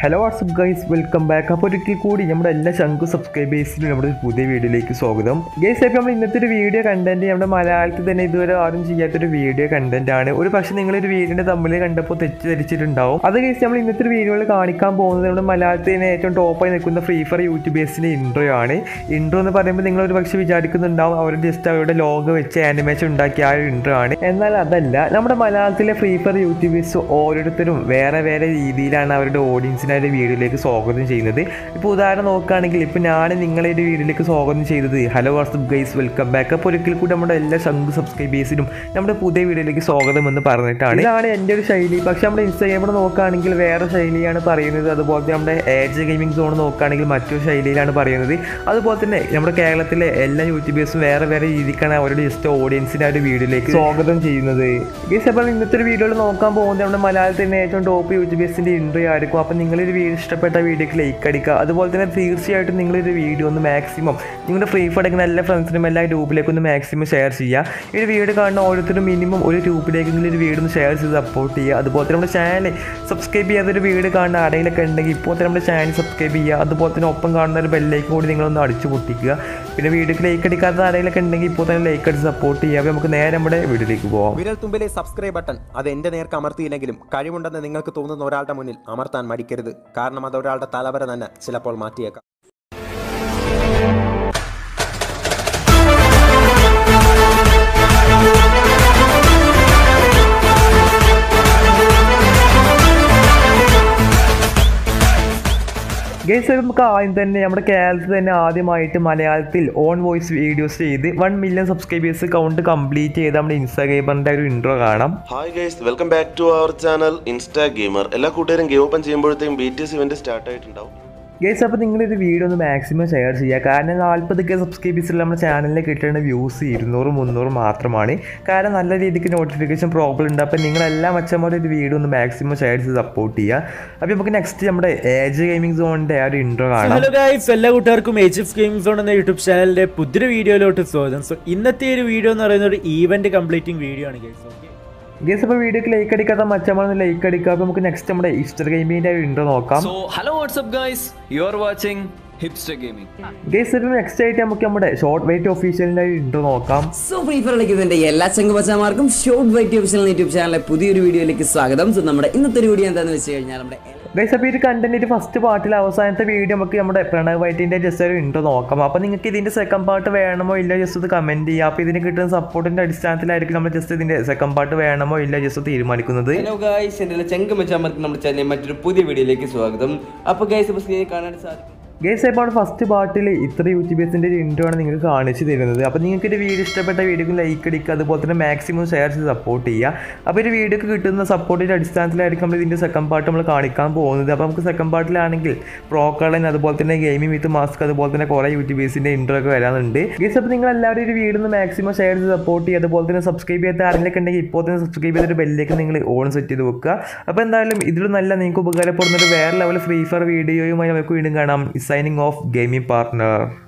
Hello what's up guys welcome back അപ്പോൾ ഒരിക്കൽ കൂടി നമ്മുടെ എല്ലാ ശംഖു സബ്സ്ക്രൈബേഴ്സിനും നമ്മുടെ പുതിയ വീഡിയോയിലേക്ക് സ്വാഗതം. ഗൈസ് അപ്പോൾ നമ്മൾ ഇന്നത്തെ ഒരു വീഡിയോ കണ്ടന്റ് നമ്മുടെ മലയാളത്തിൽ തന്നെ ഇതുവരെ ആരും ചെയ്യാത്തൊരു വീഡിയോ കണ്ടന്റ് ആണ്. ഒരു പക്ഷേ നിങ്ങളൊരു വീഡിയോയുടെ തമ്മിൽ കണ്ടപ്പോൾ തെറ്റിദ്ധരിച്ചിട്ടുണ്ടാവും. അത് ഗൈസ് നമ്മൾ ഇന്നത്തെ ഒരു വീഡിയോയിൽ കാണിക്കാൻ പോകുന്നത് നമ്മുടെ മലയാളത്തിൽ തന്നെ ഏറ്റവും ടോപ്പായി നിൽക്കുന്ന ഫ്രീ ഫയർ യൂട്യൂബേഴ്സിന്റെ ഇൻട്രോ ആണ്. ഇൻട്രോ എന്ന് പറയുമ്പോൾ നിങ്ങൾ ഒരു പക്ഷേ വിചാരിക്കുന്നുണ്ടാവും അവർ ജസ്റ്റ് അവരുടെ ലോഗോ വെച്ച് ആനിമേഷൻ ഉണ്ടാക്കിയ ആ ഒരു ഇൻട്രോ ആണ്. എന്നാൽ അതല്ല നമ്മുടെ മലയാളത്തിലെ ഫ്രീ ഫയർ യൂട്യൂബേഴ്സ് ഓരോരുത്തരും വേറെ വേറെ രീതിയിലാണ് അവരുടെ ഓഡിയൻസിനായിട്ട് വീഡിയോയിലേക്ക് സ്വാഗതം ചെയ്യുന്നത്. ഇപ്പോൾ ഉദാഹരണം നോക്കുകയാണെങ്കിൽ ഇപ്പോൾ ഞാൻ നിങ്ങളെ വീഡിയോയിലേക്ക് സ്വാഗതം ചെയ്തത്. Hello what's up guys welcome back അപ്പോൾ ഒരിക്കൽ കൂടി നമ്മുടെ എല്ലാ ശംഖു സബ്സ്ക്രൈബേഴ്സിനും നമ്മുടെ പുതിയ വീഡിയോയിലേക്ക് സ്വാഗതം എന്ന് പറഞ്ഞിട്ടാണ്. ഇതാണ് എന്റെ ഒരു ശൈലി. പക്ഷേ നമ്മുടെ ഇൻസ്റ്റാഗ്രാമിൽ നോക്കുകയാണെങ്കിൽ വേറെ ശൈലിയാണ് പറയുന്നത്. അതുപോലെ നമ്മുടെ ഏജ് ഗെയിമിംഗ് സോൺ നോക്കുകയാണെങ്കിൽ മറ്റൊരു ശൈലിയിലാണ് പറയുന്നത്. അതുപോലെ തന്നെ നമ്മുടെ കേരളത്തിലെ എല്ലാ യൂട്യൂബേഴ്സും വേറെ വേറെ രീതിക്കാണ് അവരുടെ ജസ്റ്റ് ഓഡിയൻസിന്റെ ആ ഒരു വീഡിയോയിലേക്ക് സ്വാഗതം ചെയ്യുന്നത്. ഗൈസ് അപ്പോൾ ഇന്നത്തെ ഒരു വീഡിയോയിൽ നോക്കാൻ പോകുന്നത് നമ്മുടെ മലയാളത്തിന്റെ ഏറ്റവും ടോപ്പ് യൂട്യൂബേഴ്സിന്റെ ഇൻട്രോ ആയിരിക്കും. അപ്പോൾ നിങ്ങളൊരു വീഡിയോ ഇഷ്ടപ്പെട്ട വീഡിയോക്ക് ലൈക്ക് അടിക്കുക. അതുപോലെ തന്നെ തീർച്ചയായിട്ടും നിങ്ങളൊരു വീഡിയോ ഒന്ന് മാക്സിമം നിങ്ങളുടെ ഫ്രീ ഫയർ എടുക്കുന്ന എല്ലാ ഫ്രണ്ട്സിനും എല്ലാ ഗ്രൂപ്പിലേക്ക് ഒന്ന് മാക്സിമം ഷെയർ ചെയ്യുക. ഈ ഒരു വീഡിയോ കാണുന്ന ഓരോരുത്തരും മിനിമം ഒരു ഗ്രൂപ്പിലേക്കെങ്കിലും ഒരു വീഡിയോ ഒന്ന് ഷെയർ ചെയ്ത് സപ്പോർട്ട് ചെയ്യുക. അതുപോലെ തന്നെ നമ്മുടെ ചാനൽ സബ്സ്ക്രൈബ് ചെയ്യാത്തൊരു വീഡിയോ കാണുന്ന ആരെങ്കിലൊക്കെ ഉണ്ടെങ്കിൽ ഇപ്പോൾ തന്നെ നമ്മുടെ ചാനൽ സബ്സ്ക്രൈബ് ചെയ്യുക. അതുപോലെ തന്നെ ഒപ്പം കാണുന്ന ഒരു ബെല്ലേക്ക് കൂടി നിങ്ങളൊന്ന് അടിച്ചു പൊട്ടിക്കുക. പിന്നെ വീഡിയോക്ക് ലൈക്ക് അടിക്കാത്ത ആരെങ്കിലൊക്കെ ഉണ്ടെങ്കിൽ ഇപ്പോൾ തന്നെ ലൈക്ക് അടിച്ച് സപ്പോർട്ട് ചെയ്യുക. നമുക്ക് നേരെ നമ്മുടെ വീഡിയോയിലേക്ക് പോകാം വിരൽ തുമ്പിലെ സബ്സ്ക്രൈബ് ബട്ടൺ അത് എന്റെ നേർക്ക് അമർത്തിയില്ലെങ്കിലും കഴിവുണ്ടെന്ന് നിങ്ങൾക്ക് തോന്നുന്ന ഒരാളുടെ മുന്നിൽ അമർത്താൻ മടിക്കരുത്. കാരണം അത് ഒരാളുടെ തലവര തന്നെ ചിലപ്പോൾ മാറ്റിയേക്കാം. ഗൈസ് നമുക്ക് ആദ്യം തന്നെ നമ്മുടെ കേരളത്തിൽ തന്നെ ആദ്യമായിട്ട് മലയാളത്തിൽ ഓൺ വോയിസ് വീഡിയോസ് ചെയ്ത് one million subscribers count complete ചെയ്ത് നമ്മുടെ ഇൻസ്റ്റാഗ്രാമറിന്റെ ഒരു ഇൻട്രോ കാണാം. Hi guys welcome back to our channel insta എല്ലാ കൂട്ടുകാരും ഗെയിം ഓപ്പൺ ചെയ്യുമ്പോഴത്തേക്കും B T S event start ആയിട്ടുണ്ടാവും. ഗൈസ് അപ്പോൾ നിങ്ങളൊരു വീഡിയോ ഒന്ന് മാക്സിമം ഷെയർ ചെയ്യുക കാരണം നാൽപ്പത് കെ സബ്സ്ക്രൈബേഴ്സിൽ നമ്മുടെ ചാനലിൽ കിട്ടേണ്ട വ്യൂസ് ഇരുന്നൂറ് മുന്നൂറ് മാത്രമാണ്. കാരണം നല്ല രീതിക്ക് നോട്ടിഫിക്കേഷൻ പ്രോബ്ലം ഉണ്ട്. അപ്പോൾ നിങ്ങളെല്ലാം അച്ഛന്മാരുടെ ഒരു വീഡിയോ ഒന്ന് മാക്സിമം ഷെയർ ചെയ്ത് സപ്പോർട്ട് ചെയ്യുക അപ്പോൾ നമുക്ക് നെക്സ്റ്റ് നമ്മുടെ ഏജ് ഗെയിമിംഗ് സോണിന്റെ ആ ഒരു ഇൻട്രോ കാണാം. ഹലോ ഗൈസ് എല്ലാ കൂട്ടുകാർക്കും ഏജ് എഫ് ഗെയിമിംഗ് സോൺ എന്ന യൂട്യൂബ് ചാനലിന്റെ പുതിയൊരു വീഡിയോയിലോട്ട് സ്വാഗതം. സോ ഇന്നത്തെ ഒരു വീഡിയോ എന്ന് പറയുന്ന ഒരു ഈവന്റ് കംപ്ലീറ്റിംഗ് വീഡിയോ ആണ് ഗൈസ് ഓക്കെ ഗൈസ് ഇപ്പോൾ വീഡിയോക്ക് ലൈക്ക് അടിക്കാത്ത മച്ചമാണ് ലൈക്ക് അടിക്കുക. അപ്പോൾ നമുക്ക് നെക്സ്റ്റ് നമ്മുടെ ഹിസ്റ്റർ ഗെയിമിന്റെ വിൻഡോ ഇൻട്രോ നോക്കാം. So hello what's up. Guys you next ആയിട്ട് നമുക്ക് നമ്മുടെ ഷോർട്ട് വെയിറ്റ് ഒഫീഷ്യലിന്റെ ഇൻട്രോ നോക്കാം. സോ ഫ്രീ ഫയർ കളിക്കുന്നതിന്റെ എല്ലാ ചങ്കുപച്ചമാർക്കും ഷോർട്ട് വൈറ്റ് ഒഫീഷ്യൽ യൂട്യൂബ് ചാനലിലെ പുതിയൊരു വീഡിയോയിലേക്ക് സ്വാഗതം. സോ നമ്മുടെ ഇന്നത്തെ ഒരു വീഡിയോ എന്താണെന്ന് വെച്ച് കഴിഞ്ഞാൽ നമ്മുടെ ഗൈസ് അപ്പോൾ ഇത് കണ്ടന്റ് ഫസ്റ്റ് പാർട്ടിൽ അവസാനത്തെ വീഡിയോ നമുക്ക് നമ്മുടെ പ്രണവ് വൈറ്റിന്റെ ജസ്റ്റ് ഒരു ഇൻട്രോ നോക്കാം. അപ്പോൾ നിങ്ങൾക്ക് ഇതിന്റെ സെക്കൻഡ് പാർട്ട് വേണമോ ഇല്ല ജസ്റ്റ് ഒന്ന് കമന്റ് ചെയ്യുക. അപ്പോൾ ഇതിന് കിട്ടുന്ന സപ്പോർട്ടിന്റെ അടിസ്ഥാനത്തിലായിരിക്കും നമ്മൾ ജസ്റ്റ് ഇതിന്റെ സെക്കൻഡ് പാർട്ട് വേണമോ ഇല്ല ജസ്റ്റ് തീരുമാനിക്കുന്നത്. ഹലോ ഗായ്സ് എന്റെ ചെങ്ക് മച്ചാമർക്ക് നമ്മുടെ ചാനലിൽ മറ്റൊരു പുതിയ വീഡിയോയിലേക്ക് സ്വാഗതം. അപ്പോൾ ഗൈസ് ഇപ്പോൾ കാണാൻ സാധിക്കും ഗൈസ് ഇപ്പോൾ ഫസ്റ്റ് പാർട്ടിൽ ഇത്ര യൂട്യൂബേഴ്സിന്റെ ഒരു ഇൻട്രോ ആണ് നിങ്ങൾ കാണിച്ചു തരുന്നത്. അപ്പോൾ നിങ്ങൾക്ക് ഒരു വീഡിയോ ഇഷ്ടപ്പെട്ട വീഡിയോക്ക് ലൈക്ക് അടിക്കുക അതുപോലെ തന്നെ മാക്സിമം ഷെയർ ചെയ്ത് സപ്പോർട്ട് ചെയ്യുക. അപ്പോൾ ഒരു വീഡിയോക്ക് കിട്ടുന്ന സപ്പോർട്ടിന്റെ അടിസ്ഥാനത്തിലായിരിക്കും നമ്മൾ ഇതിന്റെ സെക്കൻഡ് പാർട്ട് നമ്മൾ കാണിക്കാൻ പോകുന്നത്. അപ്പോൾ നമുക്ക് സെക്കൻഡ് പാർട്ടിലാണെങ്കിൽ പ്രോ അതുപോലെ തന്നെ ഗെയിമിംഗ് വിത്ത് മാസ്ക് അതുപോലെ തന്നെ കുറേ യൂട്യൂബേഴ്സിന്റെ ഇൻട്രോ ഒക്കെ വരാനുണ്ട് ഗേസ് അപ്പോൾ നിങ്ങൾ എല്ലാവരും ഒരു വീഡിയോ ഒന്ന് മാക്സിമം ഷെയർ ചെയ്ത് സപ്പോർട്ട് ചെയ്യുക അതുപോലെ തന്നെ സബ്സ്ക്രൈബ് ചെയ്യാത്ത ആരെങ്കിലും ഉണ്ടെങ്കിൽ ഇപ്പോൾ തന്നെ സബ്സ്ക്രൈബ് ചെയ്തൊരു ബെല്ലേക്ക് നിങ്ങൾ ഓൺ സെറ്റ് ചെയ്ത് വെക്കുക. അപ്പോൾ എന്തായാലും ഇതിലും നല്ല നിങ്ങൾക്ക് ഉപകാരപ്പെടുന്ന ഒരു വേറെ ലെവൽ ഫ്രീ ഫയർ വീഡിയോയുമായി നമുക്ക് വീണ്ടും കാണാം. signing off gaming partner.